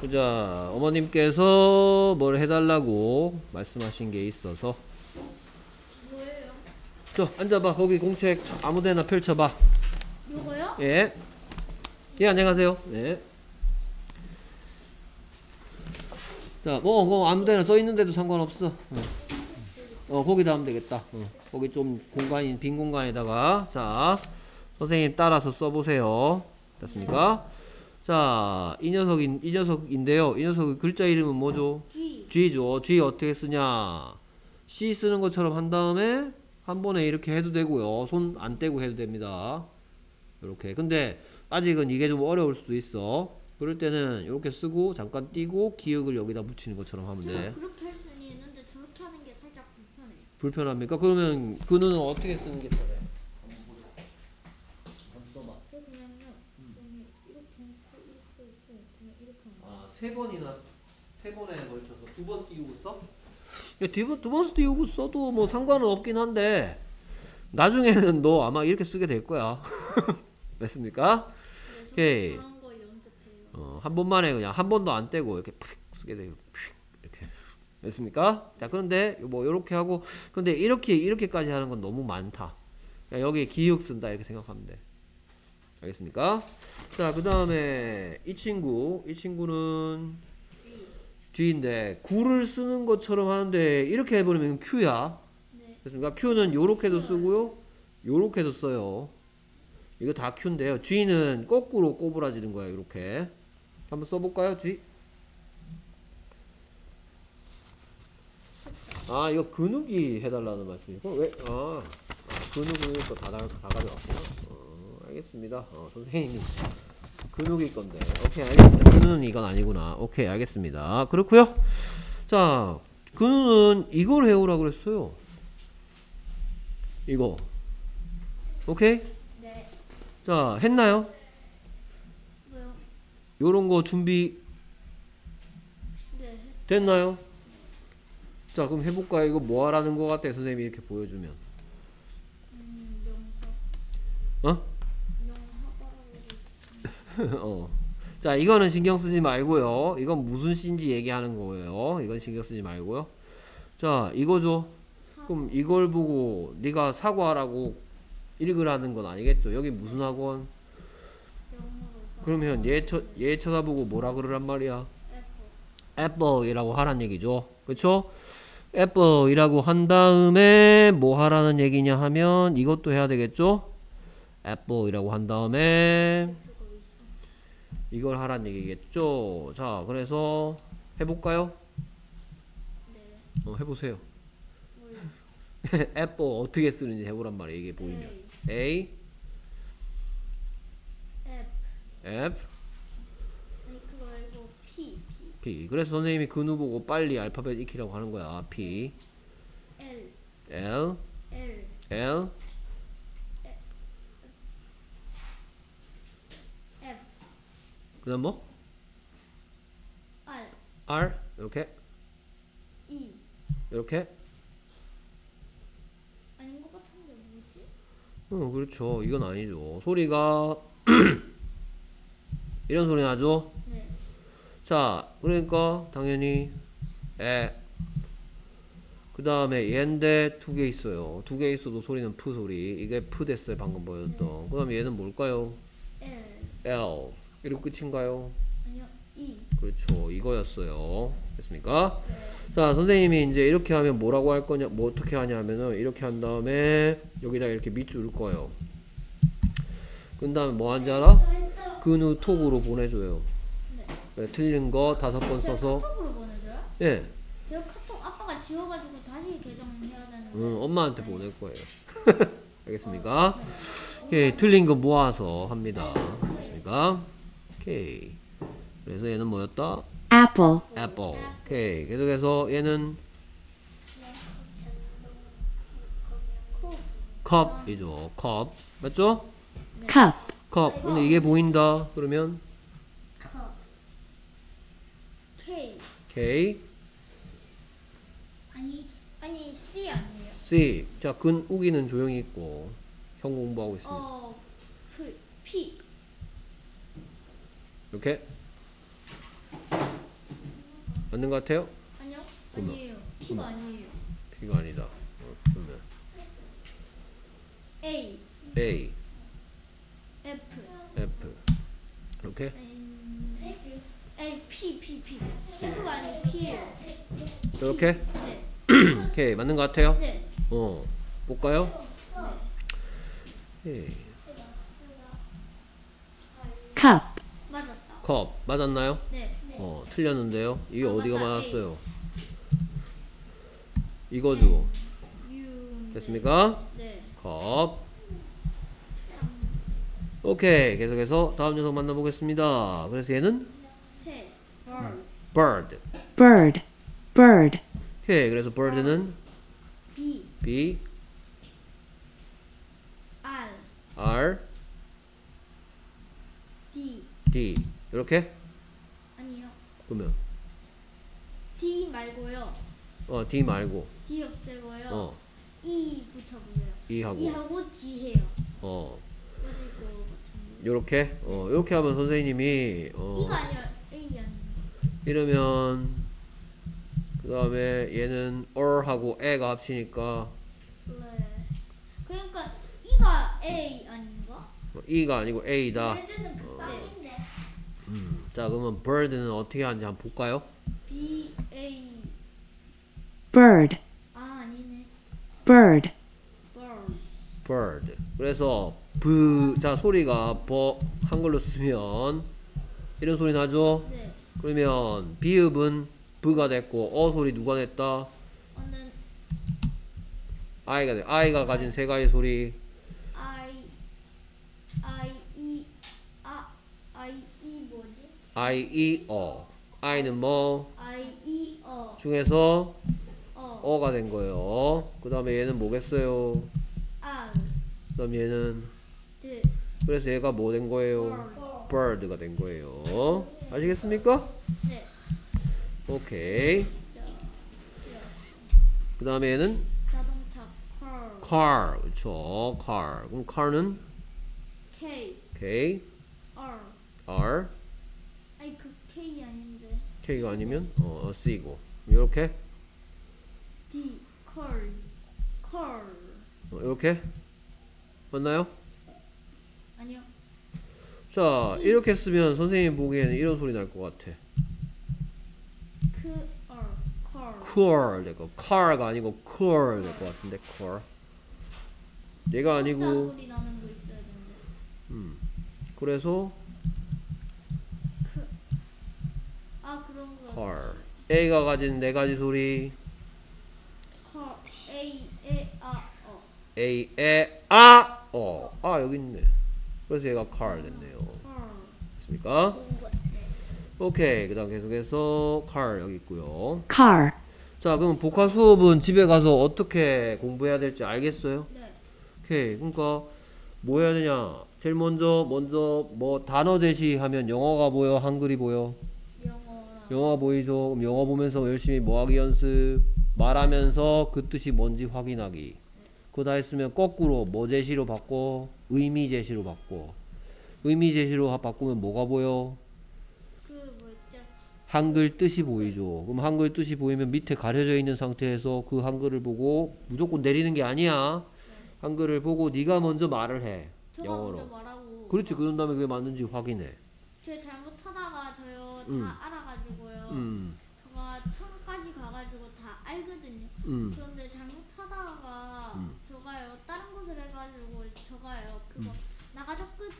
보자. 어머님께서 뭘 해달라고 말씀하신 게 있어서. 뭐예요? 저, 앉아봐. 거기 공책 아무 데나 펼쳐봐. 요거요? 예. 예, 안녕하세요. 예. 자, 뭐, 뭐, 아무 데나 써 있는데도 상관없어. 어, 어 거기다 하면 되겠다. 어, 거기 좀 공간이, 빈 공간에다가. 자, 선생님 따라서 써보세요. 됐습니까? 자, 이 녀석인, 이 녀석인데요. 이 녀석 글자 이름은 뭐죠? G. G죠. G 어떻게 쓰냐? C 쓰는 것처럼 한 다음에 한 번에 이렇게 해도 되고요. 손 안 떼고 해도 됩니다. 이렇게. 근데 아직은 이게 좀 어려울 수도 있어. 그럴 때는 이렇게 쓰고 잠깐 띄고 기억을 여기다 붙이는 것처럼 하면 돼. 그렇게 할 수는 있는데 저렇게 하는 게 살짝 불편해. 불편합니까? 그러면 그 눈은 어떻게 쓰는 게 편해? 써봐. 저 그냥요. 여기 이렇게 해서 이렇게 있고 그냥 이렇게 하는 거. 아, 세 번이나 세 번에 걸쳐서 두 번 띄우고 써? 두번 띄우고 써도 뭐 상관은 없긴 한데 나중에는 너 아마 이렇게 쓰게 될 거야. 됐습니까? 그래서 오케이. 어, 한 번만에 그냥 한 번도 안 떼고 이렇게 푹 쓰게 돼요. 푹 이렇게. 됐습니까? 자, 그런데 뭐 이렇게 하고 근데 이렇게 이렇게까지 하는 건 너무 많다. 그냥 여기 기억 쓴다 이렇게 생각하면 돼. 알겠습니까? 자, 그 다음에 이 친구, 이 친구는 G인데 9를 쓰는 것처럼 하는데 이렇게 해버리면 Q야. 네. 됐습니까? Q는 요렇게도 쓰고요. 요렇게도 써요. 이거 다 Q인데요. G는 거꾸로 꼬부라지는 거예요. 이렇게. 한번 써볼까요? G? 아, 이거 근육이 해달라는 말씀이고 왜? 아, 아, 근육을 또다 다, 다 가져왔구나. 어, 알겠습니다. 어, 선생님이 근육일 건데. 오케이, 알겠습니다. 근육은 이건 아니구나. 오케이, 알겠습니다. 그렇고요 자, 근육은 이걸 해오라 그랬어요. 이거. 오케이? 네. 자, 했나요? 뭐요? 요런 거 준비 네. 됐나요? 자, 그럼 해볼까요? 이거 뭐 하라는 거 같아, 선생님이 이렇게 보여주면. 음, 명사. 어? 어. 자, 이거는 신경 쓰지 말고요. 이건 무슨 시인지 얘기하는 거예요. 이건 신경 쓰지 말고요. 자, 이거죠. 그럼 이걸 보고 네가 사과하라고 읽으라는 건 아니겠죠. 여기 무슨 학원? 그러면 얘, 쳐, 얘 쳐다보고 뭐라 그러란 말이야? 애플이라고 하란 얘기죠. 그쵸? 애플이라고 한 다음에 뭐 하라는 얘기냐 하면 이것도 해야 되겠죠? 애플이라고 한 다음에. 이걸 하란 얘기겠죠. 자, 그래서 해볼까요? 네. 어, 해보세요. 애플 어떻게 쓰는지 해보란 말이에요. 이게 보이면 A. A, F. F, 아니 그거 말고 P. P. P. 그래서 선생님이 근우 보고 빨리 알파벳 익히라고 하는 거야. P, L. L, L. L, F. 그 다음 뭐? R. R 이렇게 E. 이렇게. 아닌 것 같은데 뭐지? 어, 그렇죠. 이건 아니죠. 소리가 이런 소리 나죠? 네. 자, 그러니까 당연히 에. 그 다음에 얘인데 두 개 있어요. 두 개 있어도 소리는 푸 소리. 이게 푸 됐어요. 방금 보였던. 그 다음에 얘는 뭘까요? L. L. 이렇게 끝인가요? 아니요. E. 그렇죠. 이거였어요. 됐습니까? 네. 자, 선생님이 이제 이렇게 하면 뭐라고 할 거냐, 뭐 어떻게 하냐면은 이렇게 한 다음에 여기다 이렇게 밑줄을 거예요. 그 다음에 뭐 하는지 알아? 근우 톡으로 보내줘요. 네. 네, 틀린 거 다섯 번 써서 카톡으로 보내줘요? 예, 제가 카톡 아빠가 지워가지고 다시 계정해야 되는데. 응, 엄마한테 보낼 거예요. 알겠습니까? 오케이, 틀린 거 모아서 합니다. 알겠습니까? 오케이. 그래서 얘는 뭐였다? apple, 애플. 오케이. 계속해서 얘는 컵이죠. 컵. 맞죠? cup, 컵. 근데 이게 보인다. 그러면 컵. K. K, 아니 아니 C 아니에요. C. 자, 근 우기는 조용히 있고 형 공부하고 있습니다. 어. P. 이렇게 맞는 것 같아요? 아니요. 그러면. 아니에요. P가 아니에요. B가 아니다. 어, 그러면 A, A, F, F 이렇게 A, P, P, P. F가 아니고 P예요. 이렇게 네. 오케이 맞는 것 같아요? 네. 어 볼까요? 오케이. cup, 맞았다. 컵 맞았나요? 네. 어 틀렸는데요. 이게 아, 어디가 맞다. 맞았어요? 이거죠. U. 됐습니까? 네. 컵. 오케이 계속해서 다음 녀석 만나보겠습니다. 그래서 얘는 새. bird. bird. bird, bird, 오케이 그래서 bird는 B, B, R, R, D. D 이렇게 아니요. 그러면 D 말고요. 어 D 말고 D 없애고요. 어 E 붙여보세요. E 하고 E 하고 D 해요. 어. 요렇게 어 요렇게 하면 선생님이 어 E가 아니라 A 아니에요. 이러면 그 다음에 얘는 or하고 애가 합치니까 네. 그러니까 E가 A 아닌가? 어, E가 아니고 A다. 극방인데. 음, 자 그러면 bird는 어떻게 하는지 한번 볼까요? B A bird, 아 아니네. bird, bird. bird. 그래서 b 자 소리가 버 한글로 쓰면 이런 소리 나죠? 네. 그러면 비읍은 b가 됐고 어 소리 누가 냈다? 어는 i가 돼. i가 가진 세 가지 소리. I I E 아 I E 뭐지? I, e, 어. i는 뭐 I E 어 중에서 어 어가 된 거예요. 그 다음에 얘는 뭐겠어요? R 그다음 얘는 D 그래서 얘가 뭐 된 거예요? bird가 된 거예요. 아시겠습니까? 네. 오케이. 자, 그 다음에 얘는 자동차 car car. 그렇죠. car. 그럼 car는 K K, R R, K가 아니면 어, C고. 이렇게 D car car 어, 이렇게 맞나요? 아니요 자 이렇게 쓰면 선생님 보기에는 이런 소리 날 것 같아. 그 car 될거 car가 아니고 car 될것 같은데 car. 얘가 아니고 음. 그래서 아 그런 거 car. A가 가진 네 가지 소리. car A A 아 어 A, 에, 아, 어. 아 여기 있네. 그래서 얘가 car 됐네요. 됐습니까? 네. 오케이. 그다음 계속해서 car 여기 있고요. car, 자, 그럼 복화 수업은 집에 가서 어떻게 공부해야 될지 알겠어요? 네. 오케이. 그러니까 뭐 해야 되냐? 제일 먼저 먼저 뭐 단어 제시하면 영어가 보여, 한글이 보여. 영어 보이죠? 그럼 영어 보면서 열심히 뭐하기 연습 말하면서 그 뜻이 뭔지 확인하기. 그거 다 했으면 거꾸로 뭐 제시로 바꿔? 의미 제시로 바꿔. 의미 제시로 하- 바꾸면 뭐가 보여? 그? 한글 뜻이 보이죠. 그럼 한글 뜻이 보이면 밑에 가려져 있는 상태에서 그 한글을 보고 무조건 내리는 게 아니야. 한글을 보고 네가 먼저 말을 해. 영어로. 먼저 말하고 그렇지. 그런 다음에 그게 맞는지 확인해. 제가 잘못하다가 저요 음. 다 알아가지고요 음, 저가 처음까지 가가지고 다 알거든요 음, 그런데 잘못하다가 음. 저가요 다른 곳을 해가지고 저가요 그거 나가자 끝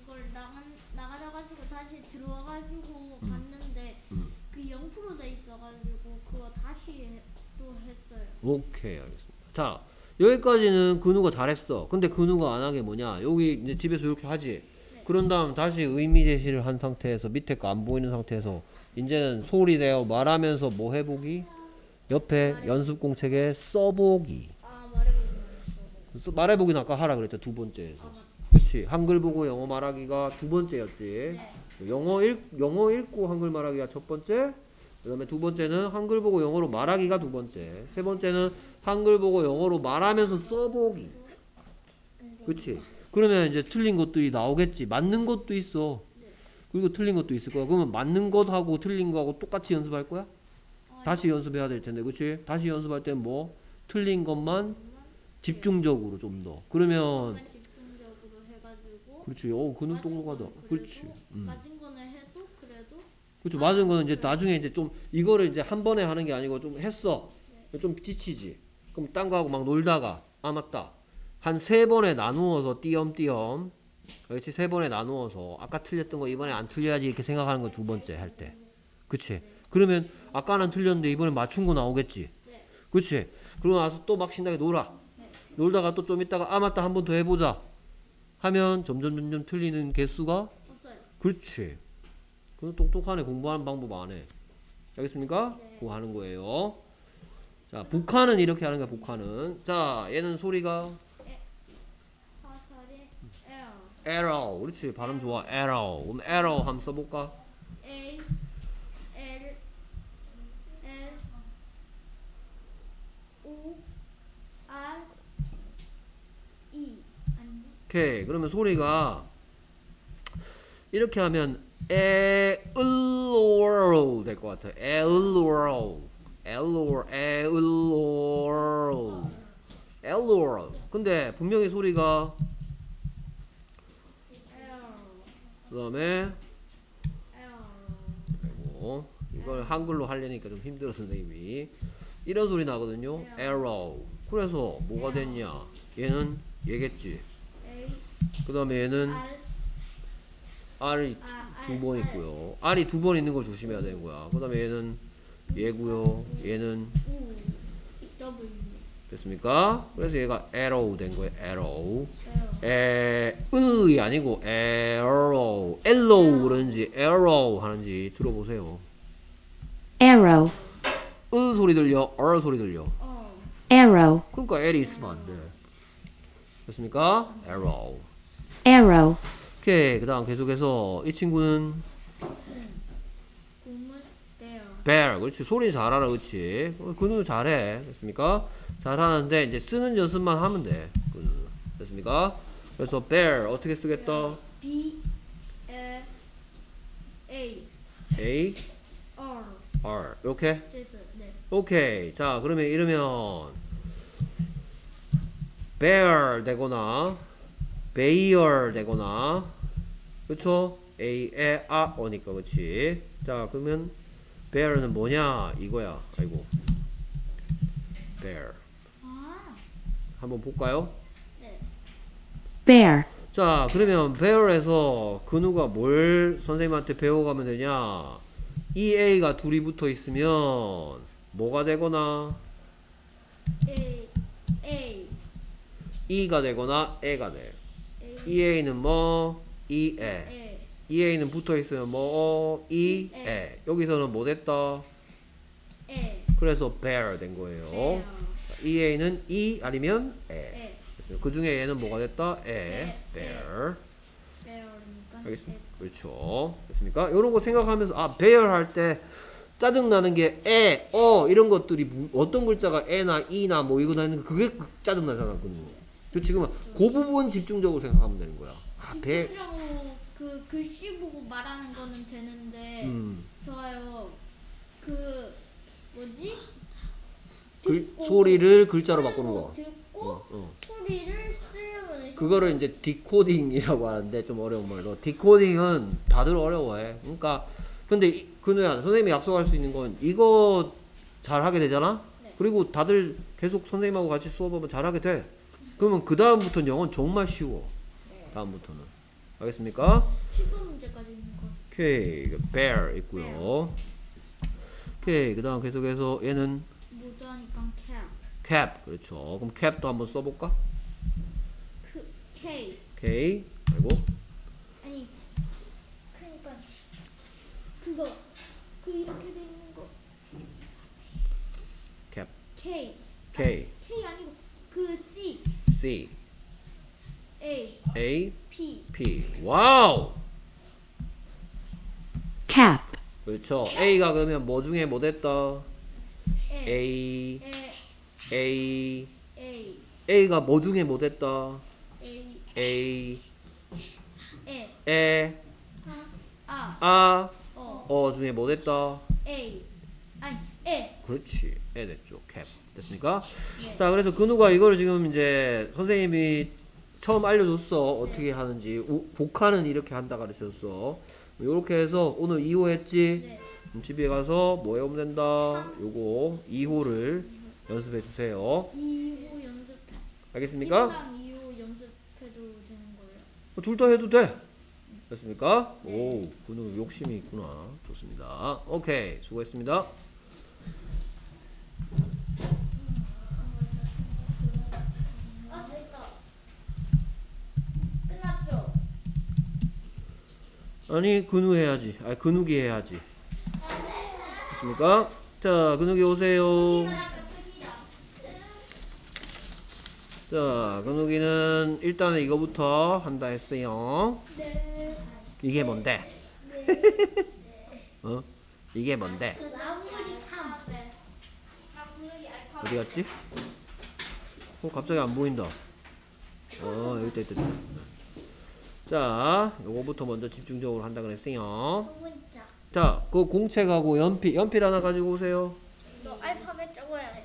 그걸 나가 나가져가지고 다시 들어와가지고 음. 봤는데 음. 그 0%돼 있어가지고 그거 다시 해- 또 했어요. 오케이 알겠습니다. 자 여기까지는 근우가 잘했어. 근데 근우가 안한게 뭐냐? 여기 이제 집에서 이렇게 하지. 그런 다음 다시 의미 제시를 한 상태에서 밑에 거 안 보이는 상태에서 이제는 소리 내어 말하면서 뭐 해보기? 옆에 연습 공책에 써보기. 말해보기는 아까 하라 그랬죠 두 번째에서. 그렇지. 한글 보고 영어 말하기가 두 번째였지. 네. 영어 읽 영어 읽고 한글 말하기가 첫 번째. 그 다음에 두 번째는 한글 보고 영어로 말하기가 두 번째. 세 번째는 한글 보고 영어로 말하면서 써보기. 그렇지. 그러면 이제 틀린 것들이 나오겠지. 맞는 것도 있어. 그리고 틀린 것도 있을 거야. 그러면 맞는 것하고 틀린 거하고 똑같이 연습할 거야? 다시 연습해야 될 텐데, 그치? 다시 연습할 땐 뭐? 틀린 것만 집중적으로 좀 더. 그러면, 집중적으로 해가지고 그렇지. 어, 그는 똑똑하다. 그렇지. 음. 맞은 거는 해도 그래도 그렇죠. 맞은 거는 이제 나중에 이제 좀 이거를 이제 한 번에 하는 게 아니고 좀 했어. 좀 지치지. 그럼 딴 거하고 막 놀다가 아 맞다. 한 세 번에 나누어서 띄엄띄엄. 그렇지. 세 번에 나누어서 아까 틀렸던 거 이번에 안 틀려야지 이렇게 생각하는 거 두 번째 할 때. 그치? 그러면 아까는 틀렸는데 이번에 맞춘 거 나오겠지. 네. 그치? 그러고 나서 또 막 신나게 놀아. 놀다가 또 좀 있다가 아 맞다 한 번 더 해보자. 하면 점점 점점 틀리는 개수가 없어요. 그렇지. 그 똑똑하네. 공부하는 방법 안 해. 알겠습니까? 네. 그거 하는 거예요. 자, 북한은 이렇게 하는 거야, 북한은. 자, 얘는 소리가 화살이 L arrow. 그렇지. 발음 좋아. arrow. 그럼 arrow 한번 써볼까? A L L O R E 오케이. 그러면 소리가 이렇게 하면 에을로로 될 것 같아. 에을로로. 엘로 에을로로. 엘로로. 근데 분명히 소리가 L 그 다음에 L 아이고 이걸 한글로 하려니까 좀 힘들어 선생님이. 이런 소리 나거든요. arrow. 그래서 뭐가 됐냐? 얘는 얘겠지. 그 다음에 얘는 R이 아, 두 번. 있고요. R이 두 번 있는 걸 조심해야 되는 거야. 그 다음에 얘는 얘고요. 얘는 W 됐습니까? 그래서 얘가 arrow 된 거예요 arrow L 에의 아니고 arrow ellow 그런지 arrow 하는지 들어보세요 arrow, 으 소리 들려 얼 소리 들려 어 arrow, 그러니까 L이 있으면 안 돼. 됐습니까? arrow. arrow, 오케이. 그다음 계속해서 이 친구는 고문 Bear. 그렇지. 소리 잘 알아. 그렇지. 어, 그는 잘해. 됐습니까? 잘하는데 이제 쓰는 연습만 하면 돼. 그는. 됐습니까? 그래서 bear 어떻게 쓰겠다? B A A R R. 이렇게. 네. 오케이. 자, 그러면 이러면 bear 되거나 bear 되거나 그쵸? A, 에, 아, 어니까 그치? 자, 그러면 bear는 뭐냐? 이거야. 아이고. bear. 아, 한번 볼까요? 네. bear, 자, 그러면 bear에서 근우가 뭘 선생님한테 배워가면 되냐? 이 A가 둘이 붙어 있으면 뭐가 되거나 A A E가 되거나 A가 돼. A 이 A는 뭐? 이 에. A 이 A는 붙어 있으면 뭐? 이 에. 에. 여기서는 뭐 됐다? A 그래서 bear 된 거예요. Bear 이 A는 E 아니면 에. A 됐습니다. 그 중에 얘는 뭐가 됐다? 에. 에. bear. 알겠습니다. 그렇죠. 됐습니까? 이런 거 생각하면서 아 bear 할때 짜증 나는 게 에, 어 이런 것들이 무- 어떤 글자가 에나 이나 뭐 이거나 있는 거 그게 짜증 나잖아. 그 지금 그 부분 집중적으로 생각하면 되는 거야. 아, 배 그 글씨 보고 말하는 거는 되는데 음. 좋아요. 그 뭐지? 글, 듣고 소리를 글자로 바꾸는 거. 듣고 어, 어. 소리를 쓰려면 그거를 이제 디코딩이라고 하는데 좀 어려운 말로 디코딩은 다들 어려워해. 그러니까 근데 이- 근우야 선생님이 약속할 수 있는 건 이거 잘 하게 되잖아. 네. 그리고 다들 계속 선생님하고 같이 수업하면 잘하게 돼. 그러면 그 다음부터는 영어는 정말 쉬워. 네. 다음부터는 알겠습니까? 10번 문제까지 있는 거. 오케이, 그 bear 있고요. 오케이, 그 다음 계속해서 얘는 모자니까 cap. cap 그렇죠. 그럼 cap도 한번 써볼까? 그 K. 오케이, 아이고. 아니 그러니까 그거 그 이렇게 돼 있는 거 cap, K K, K 아니고 그 C C, A A, P P. 와우. cap, 그렇죠. A가 그러면 뭐 중에 뭐 됐다? A, A A, A A가 뭐 중에 뭐 됐다? A A, 에, 아 아, 어어 중에 뭐 됐다? A 아니 에. 그렇지. 에 됐죠. 캡. 됐습니까? 네. 자, 그래서 근우가 이거를 지금 이제 선생님이 처음 알려줬어. 어떻게 하는지. 우- 복화는 이렇게 한다 가르쳐줬어. 요렇게 해서 오늘 2호 했지? 네. 집에 가서 뭐 해오면 된다? 요거 2호를 연습해 주세요. 2호 연습. 알겠습니까? 1호랑 2호 연습해도 되는 거예요? 둘다 해도 돼. 됐습니까? 오, 근우 욕심이 있구나. 좋습니다. 오케이. 수고했습니다. 아 됐다. 끝났죠? 아니, 근우 해야지. 아니, 근욱이 해야지. 됐습니까? 자, 근욱이 오세요. 자, 근욱이는 일단은 이거부터 한다 했어요. 네. 이게 뭔데? 어? 이게 뭔데? 그 나무리 3. 나무리 알파. 어디 갔지? 어, 갑자기 안 보인다. 어, 여기 있다, 있다. 자, 요거부터 먼저 집중적으로 한다 그랬어요. 소문자. 자, 그 공책하고 연필, 연필 하나 가지고 오세요. 너 알파벳 적어야 해.